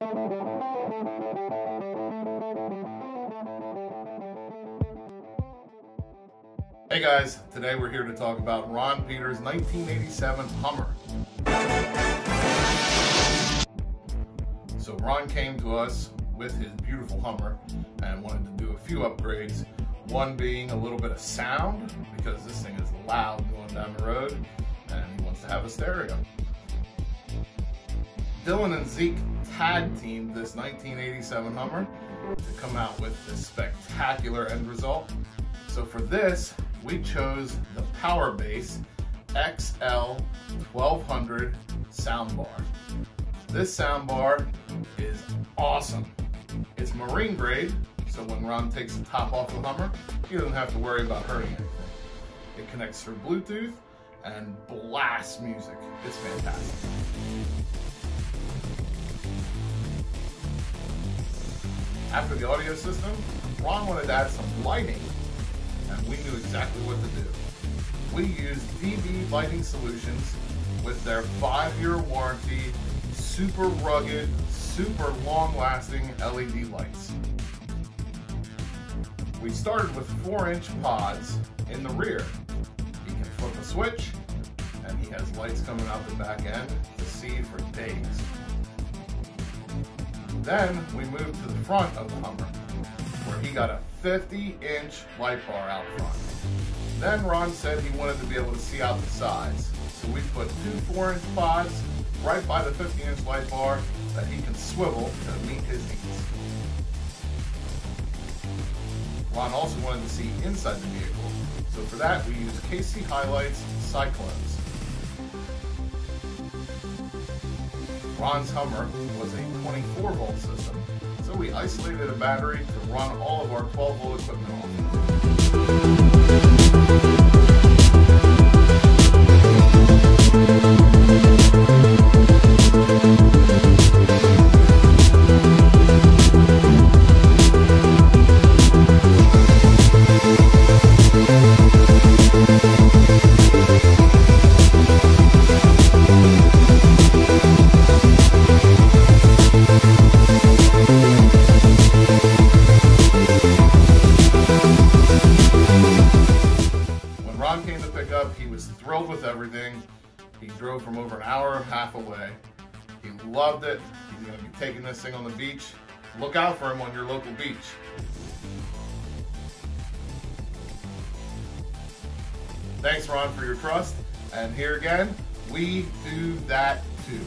Hey guys, today we're here to talk about Ron Peters' 1987 Hummer. So Ron came to us with his beautiful Hummer and wanted to do a few upgrades. One being a little bit of sound, because this thing is loud going down the road, and he wants to have a stereo. Dylan and Zeke tag teamed this 1987 Hummer to come out with this spectacular end result. So for this, we chose the Powerbass XL 1200 soundbar. This soundbar is awesome. It's marine grade, so when Ron takes the top off the Hummer, he doesn't have to worry about hurting anything. It connects through Bluetooth and blasts music. It's fantastic. After the audio system, Ron wanted to add some lighting and we knew exactly what to do. We used DB Lighting Solutions with their five-year warranty, super rugged, super long-lasting LED lights. We started with four-inch pods in the rear. He can flip a switch, and he has lights coming out the back end to see for days. Then we moved to the front of the Hummer, where he got a 50 inch light bar out front. Then Ron said he wanted to be able to see out the sides. So we put two 4 inch pods right by the 50 inch light bar that he can swivel to meet his needs. Ron also wanted to see inside the vehicle. So for that we used KC Hi-Lites Cyclones. Ron's Hummer was a 24 volt system so we isolated a battery to run all of our 12 volt equipment off. Thrilled with everything. He drove from over an hour and a half away. He loved it. He's going to be taking this thing on the beach. Look out for him on your local beach. Thanks, Ron, for your trust. And here again, we do that too.